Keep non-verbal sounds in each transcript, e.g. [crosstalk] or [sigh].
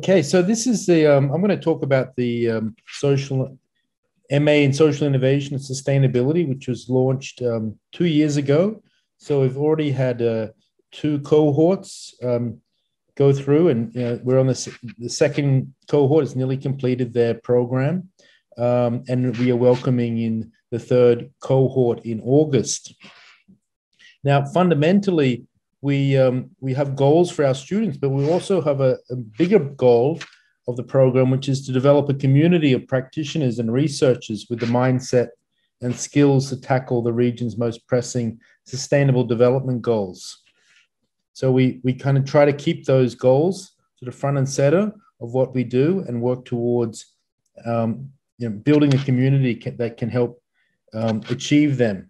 Okay, so this is the, um, I'm going to talk about the um, social MA in Social Innovation and Sustainability, which was launched um, two years ago. So we've already had uh, two cohorts um, go through, and know, we're on the, the second cohort has nearly completed their program. Um, and we are welcoming in the third cohort in August. Now, fundamentally, we um, we have goals for our students, but we also have a, a, bigger goal of the program, which is to develop a community of practitioners and researchers with the mindset and skills to tackle the region's most pressing sustainable development goals. So we we kind of try to keep those goals to the front and center of what we do and work towards um, you know, building a community that can help um, achieve them.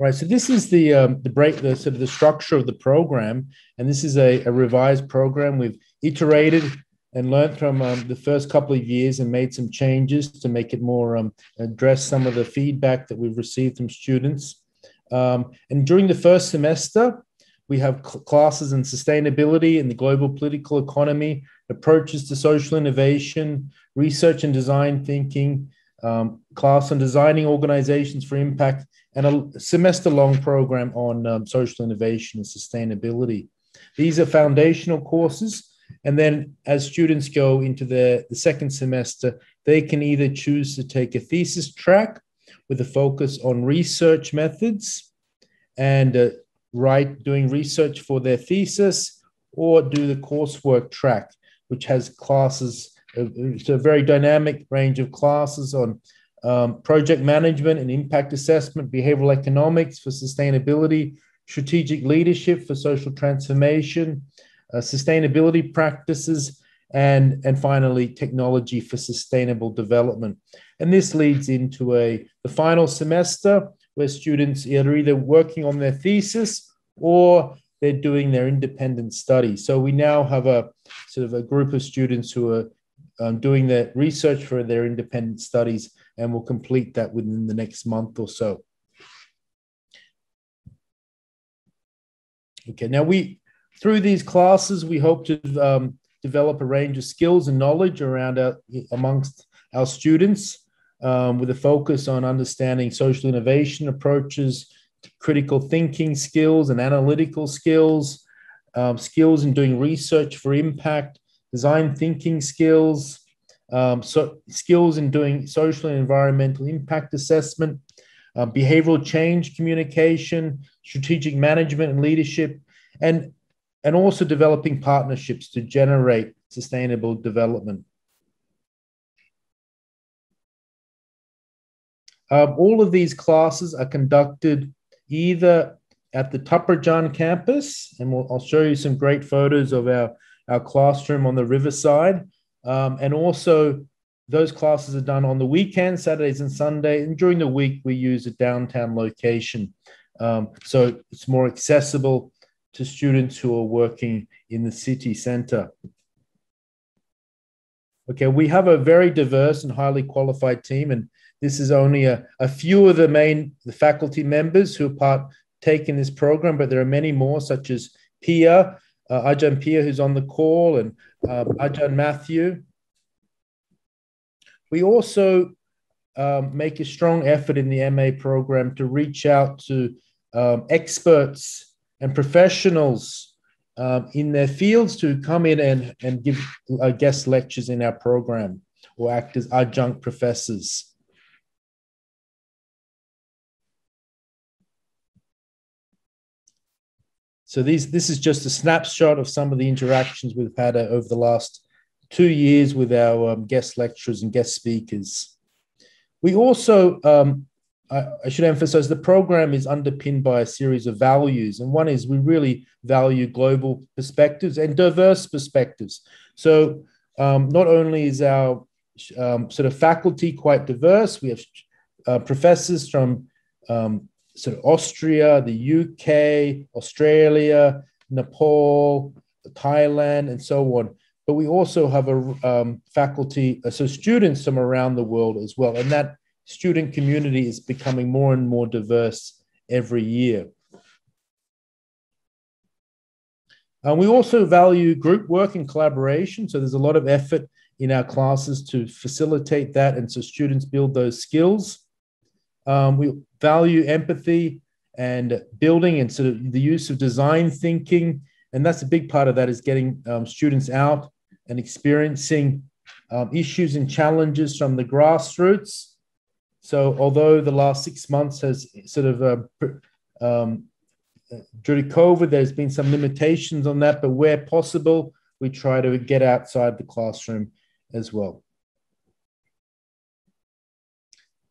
Right. So this is the um, the break, the sort of the structure of the program, and this is a, a revised program. We've iterated and learned from um, the first couple of years and made some changes to make it more um, address some of the feedback that we've received from students. Um, and during the first semester, we have cl- classes in sustainability and the global political economy, approaches to social innovation, research and design thinking, um, class on designing organizations for impact, and a semester long program on um, social innovation and sustainability. These are foundational courses. And then as students go into the, the second semester, they can either choose to take a thesis track with a focus on research methods and uh, write doing research for their thesis or do the coursework track, which has classes, it's a very dynamic range of classes on um, project management and impact assessment, behavioral economics for sustainability, strategic leadership for social transformation, uh, sustainability practices, and, and finally, technology for sustainable development. And this leads into a the final semester where students are either working on their thesis or they're doing their independent study. So we now have a sort of a group of students who are um, doing their research for their independent studies and we'll complete that within the next month or so. Okay, now we, through these classes, we hope to um, develop a range of skills and knowledge around our, amongst our students um, with a focus on understanding social innovation approaches, critical thinking skills and analytical skills, um, skills in doing research for impact, design thinking skills, um, so skills in doing social and environmental impact assessment, uh, behavioral change communication, strategic management and leadership, and, and also developing partnerships to generate sustainable development. Um, all of these classes are conducted either at the Tha Prachan campus, and we'll, I'll show you some great photos of our, our classroom on the riverside, um, and also, those classes are done on the weekend, Saturdays and Sunday. And during the week, we use a downtown location. Um, so it's more accessible to students who are working in the city center. Okay, we have a very diverse and highly qualified team, and this is only a, a few of the main the faculty members who partake in this program, but there are many more, such as Pia, uh, Ajahn Pia, who's on the call, and uh, Ajahn Matthew. We also um, make a strong effort in the MA program to reach out to um, experts and professionals um, in their fields to come in and, and give uh, guest lectures in our program or act as adjunct professors. So these, this is just a snapshot of some of the interactions we've had uh, over the last two years with our um, guest lecturers and guest speakers. We also, um, I, I, should emphasize, the program is underpinned by a series of values. And one is we really value global perspectives and diverse perspectives. So um, not only is our um, sort of faculty quite diverse, we have uh, professors from um, sort of Austria, the UK, Australia, Nepal, Thailand, and so on. But we also have a um, faculty, uh, so students from around the world as well. And that student community is becoming more and more diverse every year. And we also value group work and collaboration. So there's a lot of effort in our classes to facilitate that and so students build those skills. Um, we value empathy and building and sort of the use of design thinking. And that's a big part of that is getting um, students out and experiencing um, issues and challenges from the grassroots. So although the last six months has sort of uh, um, during COVID, there's been some limitations on that, but where possible, we try to get outside the classroom as well.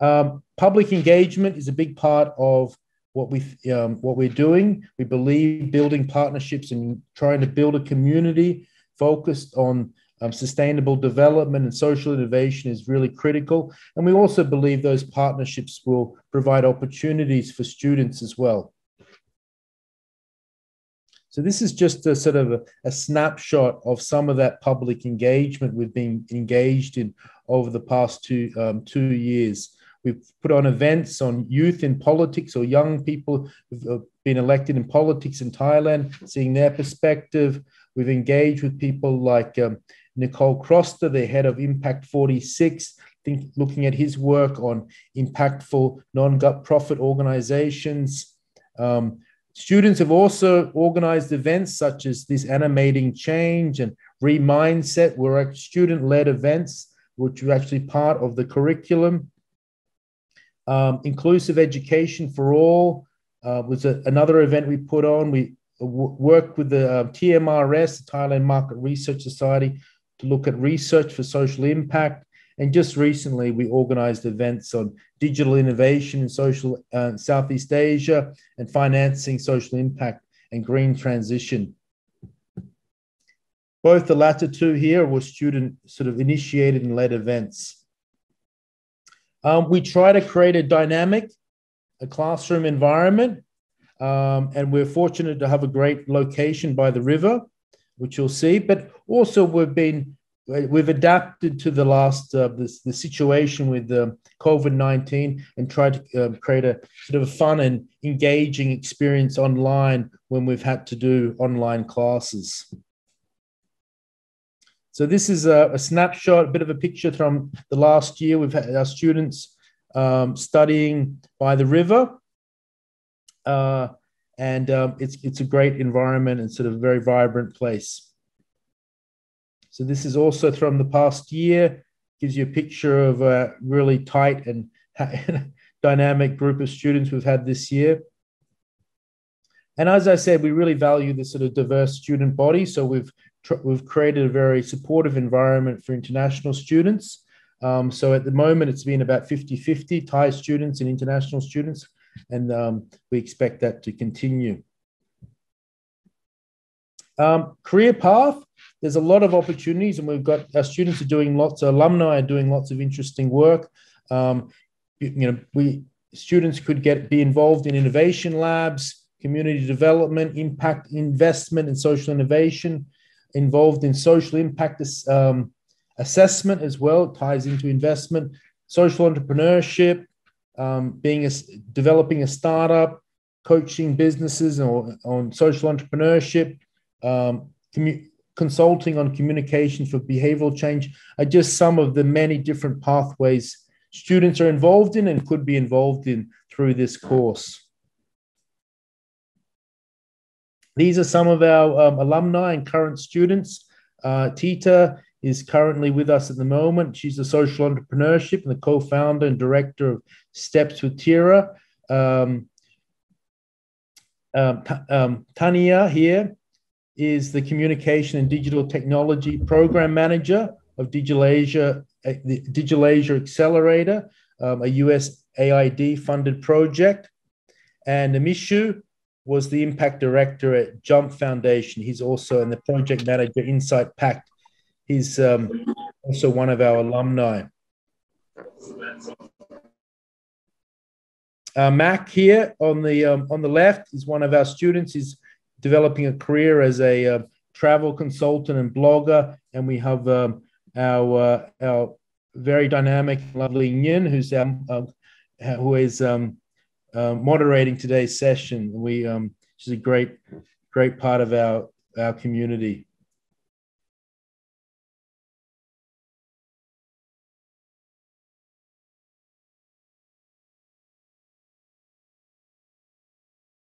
Um, public engagement is a big part of what we um, what we're doing. We believe building partnerships and trying to build a community focused on um, sustainable development and social innovation is really critical. And we also believe those partnerships will provide opportunities for students as well. So this is just a sort of a, a, snapshot of some of that public engagement we've been engaged in over the past two um, two years. We've put on events on youth in politics or young people who've uh, been elected in politics in Thailand, seeing their perspective. We've engaged with people like um, Nicole Croster, the head of Impact 46, think, looking at his work on impactful non-profit organizations. Um, Students have also organized events such as this animating change and remindset were student-led events, which were actually part of the curriculum. Um, inclusive education for all uh, was a, another event we put on. We worked with the uh, TMRS, the Thailand Market Research Society, to look at research for social impact. And just recently, we organized events on digital innovation in social uh, Southeast Asia and financing social impact and green transition. Both the latter two here were student sort of initiated and led events. Um, we try to create a dynamic, a classroom environment, um, and we're fortunate to have a great location by the river, which you'll see. But also, we've been we've adapted to the last uh, this, the situation with um, COVID nineteen and tried to um, create a sort of a fun and engaging experience online when we've had to do online classes. So this is a, a snapshot, a bit of a picture from the last year. We've had our students um, studying by the river. Uh, and um, it's, it's a great environment and sort of a very vibrant place. So this is also from the past year, gives you a picture of a really tight and [laughs] dynamic group of students we've had this year. And as I said, we really value this sort of diverse student body. So we've we've created a very supportive environment for international students. Um, so at the moment, it's been about 50-50 Thai students and international students, and um, we expect that to continue. Um, career path, there's a lot of opportunities, and we've got our students are doing lots. Of, alumni are doing lots of interesting work. Um, you, you know, we students could get be involved in innovation labs, community development, impact investment, and social innovation. Involved in social impact um, assessment as well it ties into investment, social entrepreneurship, um, being a, developing a startup, coaching businesses or on social entrepreneurship, um, commu- consulting on communication for behavioral change are just some of the many different pathways students are involved in and could be involved in through this course. These are some of our um, alumni and current students. Uh, Tita is currently with us at the moment. She's a social entrepreneurship and the co-founder and director of Steps with Theera. Um, um, um Tania here is the Communication and Digital Technology Program Manager of Digital Asia, uh, the Digital Asia Accelerator, um, a US AID funded project. And Amishu was the Impact Director at Jump Foundation. He's also in the project manager Insight Pact. He's um, also one of our alumni. Uh, Mac here on the um, on the left is one of our students. He's developing a career as a uh, travel consultant and blogger. And we have um, our uh, our very dynamic, lovely Yin, who's um, who is um, uh, moderating today's session. We um, she's a great great part of our our community.